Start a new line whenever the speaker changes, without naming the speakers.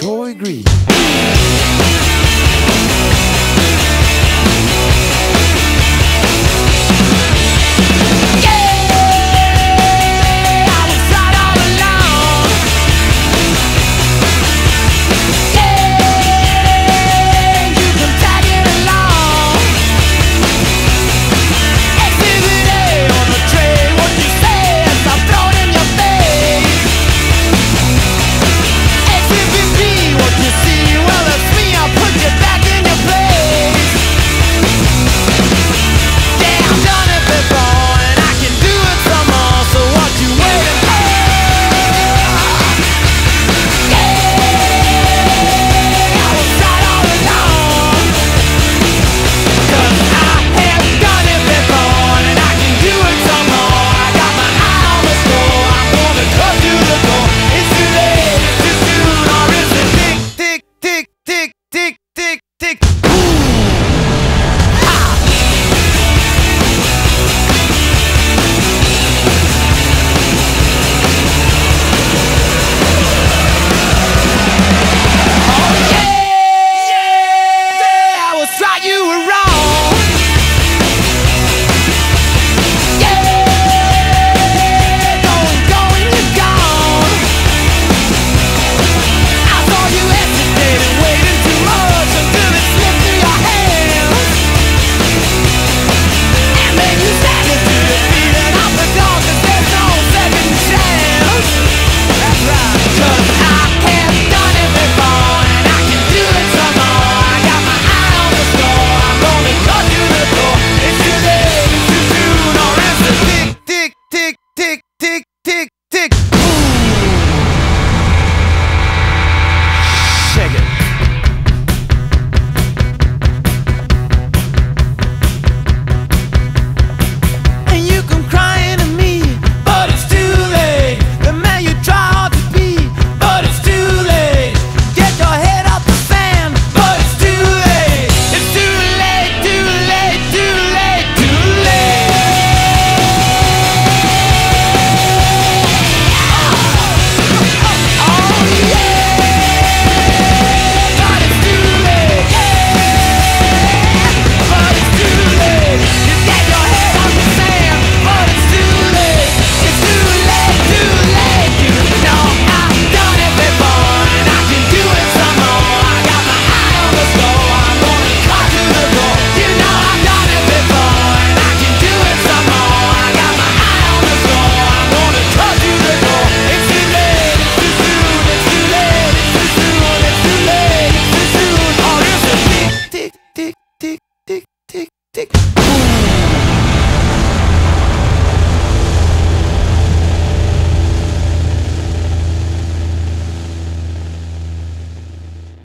Toy Green.